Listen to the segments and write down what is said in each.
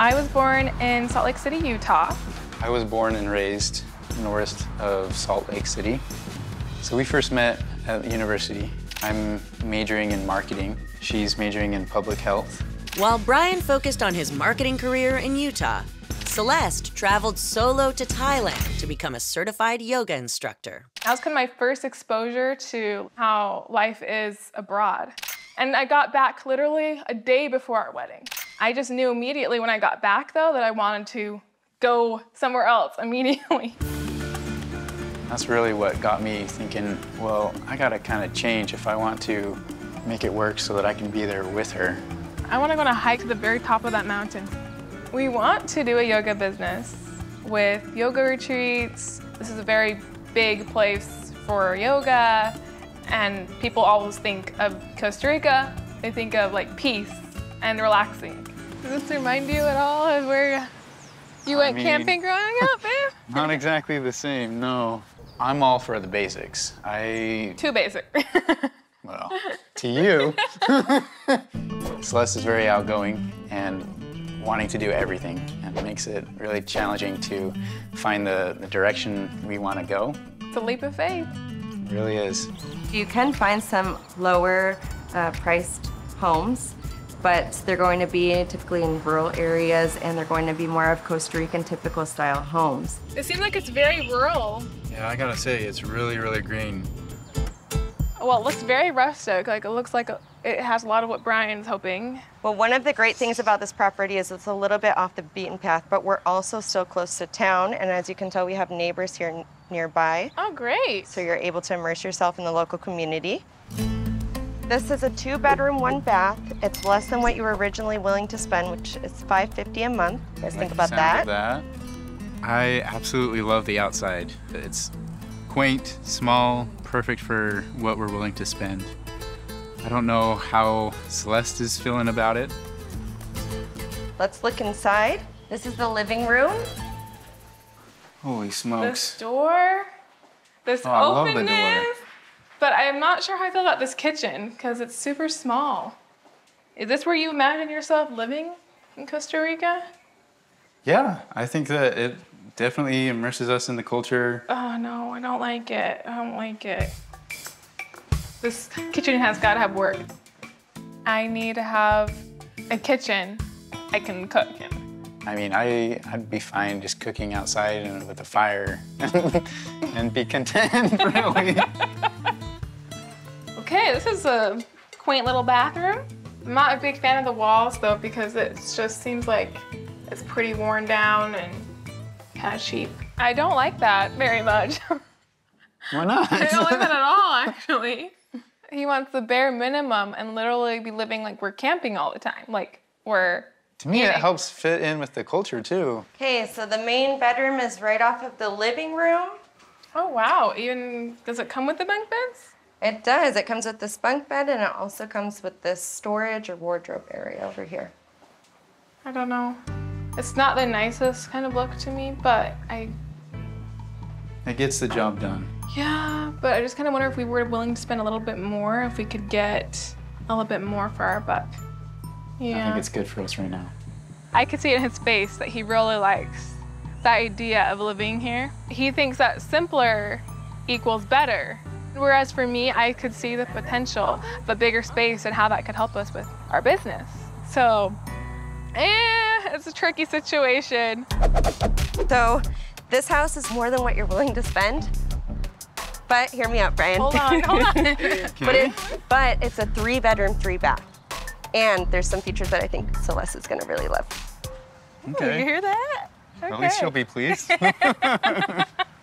I was born in Salt Lake City, Utah. I was born and raised north of Salt Lake City. So we first met at university. I'm majoring in marketing. She's majoring in public health. While Brian focused on his marketing career in Utah, Celeste traveled solo to Thailand to become a certified yoga instructor. That was kind of my first exposure to how life is abroad. And I got back literally a day before our wedding. I just knew immediately when I got back, though, that I wanted to go somewhere else immediately. That's really what got me thinking, well, I gotta kind of change if I want to make it work so that I can be there with her. I want to go on a hike to the very top of that mountain. We want to do a yoga business with yoga retreats. This is a very big place for yoga, and people always think of Costa Rica. They think of like peace and relaxing. Does this remind you at all of where you went mean- camping growing up, babe? Not exactly the same, no. I'm all for the basics. I, Too basic. well, to you. Celeste is very outgoing and wanting to do everything, and it makes it really challenging to find the, the direction we want to go. it's a leap of faith. It really is. You can find some lower uh, priced homes, but they're going to be typically in rural areas and they're going to be more of Costa Rican typical style homes. It seems like it's very rural. Yeah, I gotta say, it's really, really green. Well, it looks very rustic. Like it looks like it has a lot of what Brian's hoping. Well, one of the great things about this property is it's a little bit off the beaten path, but we're also still close to town. And as you can tell, we have neighbors here n- nearby. Oh, great. So you're able to immerse yourself in the local community. This is a two bedroom, one bath. It's less than what you were originally willing to spend, which is 550 a month. You guys think about that? that. I absolutely love the outside. It's quaint, small, perfect for what we're willing to spend. I don't know how Celeste is feeling about it. Let's look inside. This is the living room. Holy smokes. This door, this Oh, I love the door. openness. But I'm not sure how I feel about this kitchen because it's super small. Is this where you imagine yourself living in Costa Rica? Yeah, I think that it definitely immerses us in the culture. Oh no, I don't like it. I don't like it. This kitchen has got to have work. I need to have a kitchen I can cook in. I mean, I, I'd be fine just cooking outside and with a fire and be content, really. Okay, this is a quaint little bathroom. I'm not a big fan of the walls though because it just seems like it's pretty worn down and kind of cheap. I don't like that very much. Why not? I don't like that at all, actually. He wants the bare minimum and literally be living like we're camping all the time. Like we're to me, it helps fit in with the culture, too. Okay, so the main bedroom is right off of the living room. Oh wow, even does it come with the bunk beds? It does. It comes with this bunk bed and it also comes with this storage or wardrobe area over here. I don't know. It's not the nicest kind of look to me, but I It gets the job done. yeah, but I just kind of wonder if we were willing to spend a little bit more, if we could get a little bit more for our buck. Yeah. I think it's good for us right now. I could see in his face that he really likes the idea of living here. He thinks that simpler equals better. Whereas for me, I could see the potential of a bigger space and how that could help us with our business. So, eh, it's a tricky situation. So this house is more than what you're willing to spend. But hear me out, Brian. Hold on, hold on. but, it, but it's a three bedroom, three bath. And there's some features that I think Celeste is gonna really love. Okay. You hear that? Okay. At least she'll be pleased.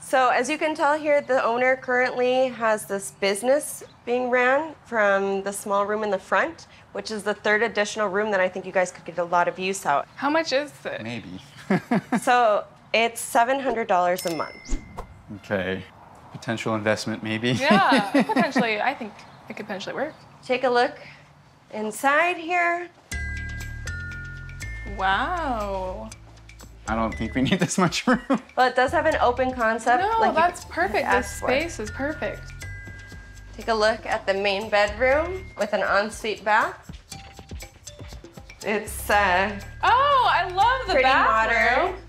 So as you can tell here, the owner currently has this business being ran from the small room in the front, which is the third additional room that I think you guys could get a lot of use out. How much is it? Maybe. So it's $700 a month. okay. Potential investment, maybe. Yeah, potentially. I think it could potentially work. Take a look inside here. Wow. I don't think we need this much room. Well, it does have an open concept. No, like that's could perfect. This ask for. space is perfect. Take a look at the main bedroom with an ensuite bath. It's uh, Oh, I love the pretty bathroom. modern.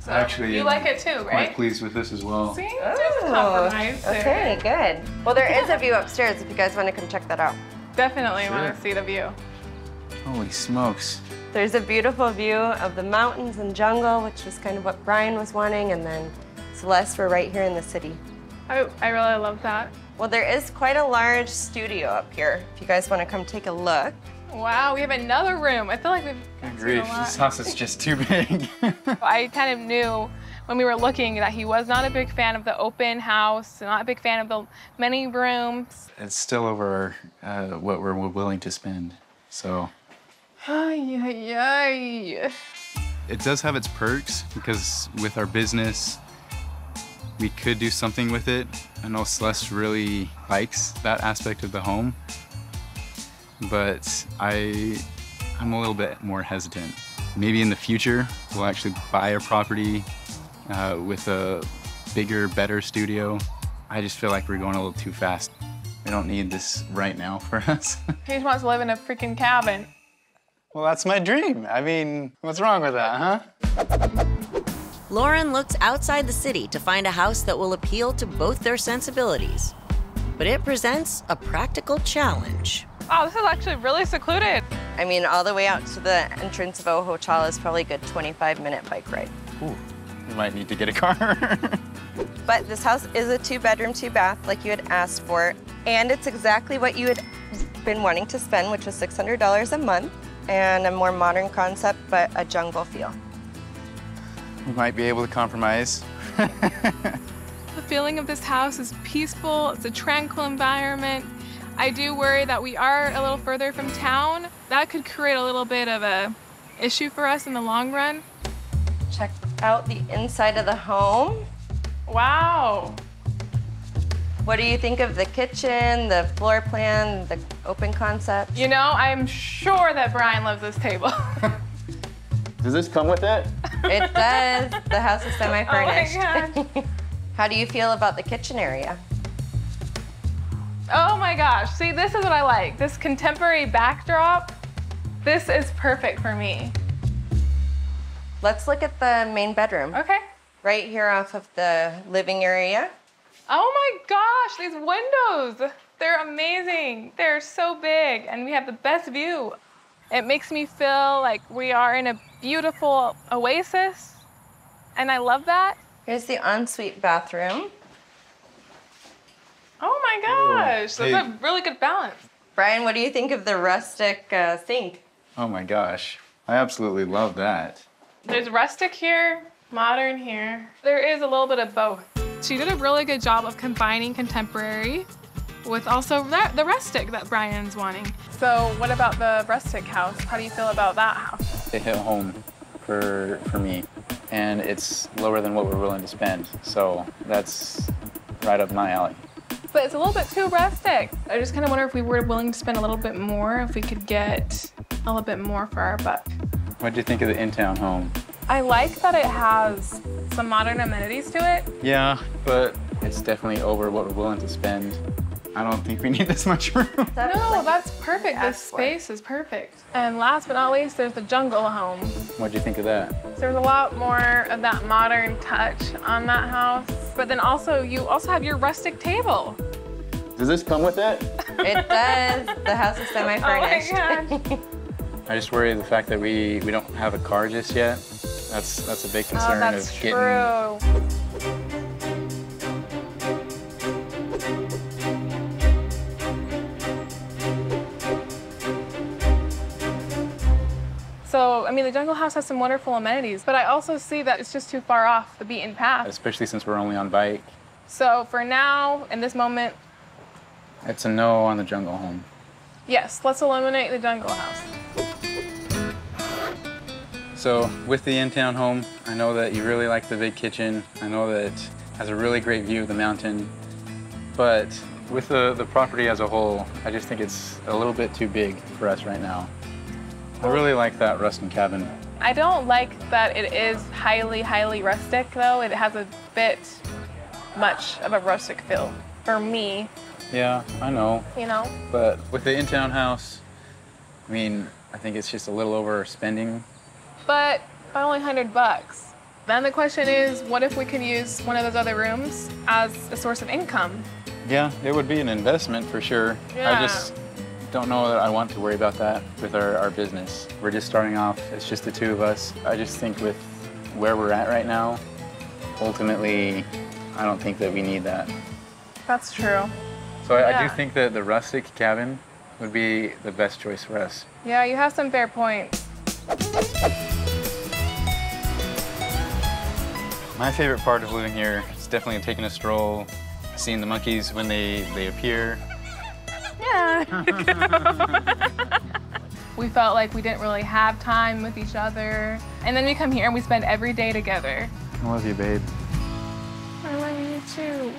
So Actually, you like it too, right? Quite pleased with this as well. See, there's Oh, compromise there. Okay, good. Well, there is a view upstairs if you guys want to come check that out. Definitely want to see the view. Holy smokes. There's a beautiful view of the mountains and jungle, which is kind of what Brian was wanting, and then Celeste, we're right here in the city. I, I really love that. Well, there is quite a large studio up here. If you guys want to come take a look. Wow, we have another room. I feel like we've Good seen grief, a lot. this house is just too big. I kind of knew when we were looking that he was not a big fan of the open house, not a big fan of the many rooms. it's still over uh, what we're willing to spend. So Ay, ay, ay. it does have its perks because with our business, we could do something with it. I know Celeste really likes that aspect of the home, but I, I'm a little bit more hesitant. Maybe in the future, we'll actually buy a property uh, with a bigger, better studio. I just feel like we're going a little too fast. We don't need this right now for us. He just wants to live in a freaking cabin. Well, that's my dream. I mean, what's wrong with that, huh? Lauren looks outside the city to find a house that will appeal to both their sensibilities. But it presents a practical challenge. Oh, this is actually really secluded. I mean, all the way out to the entrance of O Hotel is probably a good 25 minute bike ride. Ooh, we might need to get a car. But this house is a two bedroom, two bath, like you had asked for. And it's exactly what you had been wanting to spend, which was $600 a month. And a more modern concept, but a jungle feel. we might be able to compromise. The feeling of this house is peaceful, it's a tranquil environment. I do worry that we are a little further from town. That could create a little bit of a issue for us in the long run. Check out the inside of the home. Wow. What do you think of the kitchen, the floor plan, the open concept? You know, I'm sure that Brian loves this table. Does this come with it? It does. The house is oh my semi-furnished. god. How do you feel about the kitchen area? Oh my gosh. See, this is what I like. This contemporary backdrop. This is perfect for me. Let's look at the main bedroom. Okay. Right here off of the living area. Oh my gosh, these windows. They're amazing. They're so big and we have the best view. It makes me feel like we are in a beautiful oasis. And I love that. Here's the ensuite bathroom. Oh my gosh, Hey. that's a really good balance. Brian, what do you think of the rustic uh, sink? Oh my gosh. I absolutely love that. There's rustic here, modern here. There is a little bit of both. She did a really good job of combining contemporary with also the the rustic that Brian's wanting. So what about the rustic house? How do you feel about that house? It hit home for for me. And it's lower than what we're willing to spend. So that's right up my alley. But it's a little bit too rustic. I just kind of wonder if we were willing to spend a little bit more, if we could get a little bit more for our buck. What do you think of the in-town home? I like that it has some modern amenities to it. Yeah, but it's definitely over what we're willing to spend. I don't think we need this much room. That No, like- that's perfect. This space is perfect. And last but not least, there's the jungle home. What do you think of that? So there's a lot more of that modern touch on that house. But then also, you also have your rustic table. Does this come with it? It does. The house is semi-furnished. Oh my gosh. I just worry the fact that we, we don't have a car just yet. That's that's a big Oh, concern that's of getting true. So, I mean, the Jungle House has some wonderful amenities, but I also see that it's just too far off the beaten path. especially since we're only on bike. So, for now, in this moment, It's a no on the jungle home. yes, let's eliminate the Jungle House. So with the in-town home, I know that you really like the big kitchen. I know that it has a really great view of the mountain. But with the, the property as a whole, I just think it's a little bit too big for us right now. I really like that Rustin cabin. I don't like that it is highly, highly rustic, though. It has a bit much of a rustic feel for me, Yeah, I know. you know? But with the in-town house, I mean, I think it's just a little overspending. But by only 100 bucks. Then the question is, what if we could use one of those other rooms as a source of income? Yeah, it would be an investment for sure. Yeah. I just don't know that I want to worry about that with our, our business. We're just starting off, it's just the two of us. I just think with where we're at right now, ultimately, I don't think that we need that. That's true. So I, I do think that the rustic cabin would be the best choice for us. Yeah, you have some fair points. My favorite part of living here is definitely taking a stroll, seeing the monkeys when they, they appear. Yeah. we felt like we didn't really have time with each other. And then we come here and we spend every day together. I love you, babe. I love you too.